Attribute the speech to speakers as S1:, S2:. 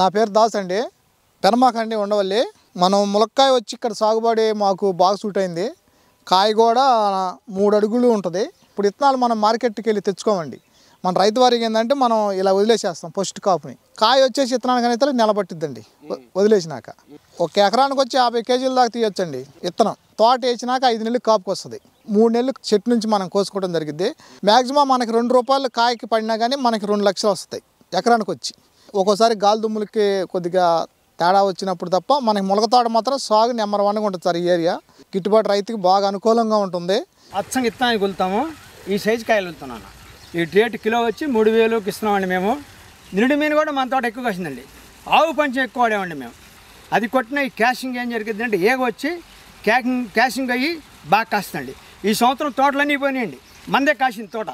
S1: నా పేరు దాస్ అండి. పెనమాకండి ఉండవల్లి. మనం ములక్కాయ వచ్చి ఇక్కడ సాగుబడి మాకు బాగా సూట్ అయింది. కాయ కూడా మూడు అడుగులు ఉంటుంది. ఇప్పుడు ఇత్తనాలు మనం మార్కెట్కి వెళ్ళి తెచ్చుకోమండి. మన రైతు వారికి ఏంటంటే మనం ఇలా వదిలేసేస్తాం ఫస్ట్ కాపుని. కాయ వచ్చేసి ఇత్తనానికి అయితే నిలబట్టిద్దండి. వదిలేసినాక. ఒక ఎకరానికి వచ్చి యాభై కేజీల దాకా తీయొచ్చండి ఇత్తనం. తోట వేసినాక ఐదు నెలలు కాపుకి వస్తుంది. మూడు నెలలు చెట్టు నుంచి మనం కోసుకోవడం జరిగింది మ్యాక్సిమం మనకి రెండు రూపాయలు కాయకి పడినా కానీ మనకి రెండు లక్షలు వస్తాయి ఎకరానికి వచ్చి. ఒక్కోసారి గాలి దుమ్ములకి కొద్దిగా తేడా వచ్చినప్పుడు తప్ప మనకి ములగతోట మాత్రం సాగు నెంబర్ వన్గా ఉంటుంది సార్ ఈ ఏరియా. గిట్టుబాటు రైతుకి బాగా అనుకూలంగా ఉంటుంది.
S2: అచ్చంగా ఇత్తనానికి వెళ్తాము. ఈ సైజు కాయలు వెళ్తున్నాను. ఈ రేటు కిలో వచ్చి మూడు వేలుకి ఇస్తున్నామండి మేము. నిండు మీను కూడా మన తోట ఎక్కువ కాసిందండి ఆవు పంచం ఎక్కువ వాడేమండి మేము. అది కొట్టిన ఈ క్యాషింగ్ ఏం జరిగింది అంటే ఏగ వచ్చి క్యాకింగ్ క్యాషింగ్ అయ్యి బాగా కాస్తుందండి. ఈ సంవత్సరం తోటలన్నీ పోయినాయండి. మందే కాసింది తోట.